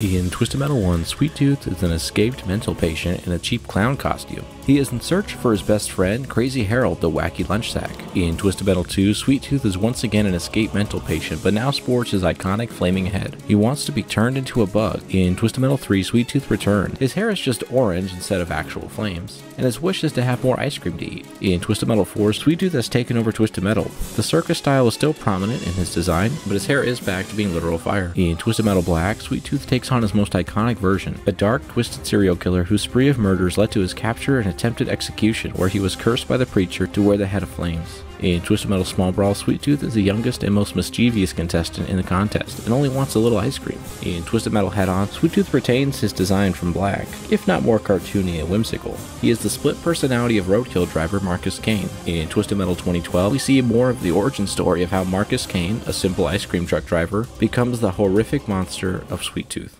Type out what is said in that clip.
In Twisted Metal 1, Sweet Tooth is an escaped mental patient in a cheap clown costume. He is in search for his best friend, Crazy Harold, the wacky lunch sack. In Twisted Metal 2, Sweet Tooth is once again an escaped mental patient, but now sports his iconic flaming head. He wants to be turned into a bug. In Twisted Metal 3, Sweet Tooth returned. His hair is just orange instead of actual flames, and his wish is to have more ice cream to eat. In Twisted Metal 4, Sweet Tooth has taken over Twisted Metal. The circus style is still prominent in his design, but his hair is back to being literal fire. In Twisted Metal Black, Sweet Tooth takes on his most iconic version, a dark, twisted serial killer whose spree of murders led to his capture and attempted execution, where he was cursed by the preacher to wear the head of flames. In Twisted Metal Small Brawl, Sweet Tooth is the youngest and most mischievous contestant in the contest, and only wants a little ice cream. In Twisted Metal Head On, Sweet Tooth retains his design from Black, if not more cartoony and whimsical. He is the split personality of roadkill driver Marcus Kane. In Twisted Metal 2012, we see more of the origin story of how Marcus Kane, a simple ice cream truck driver, becomes the horrific monster of Sweet Tooth.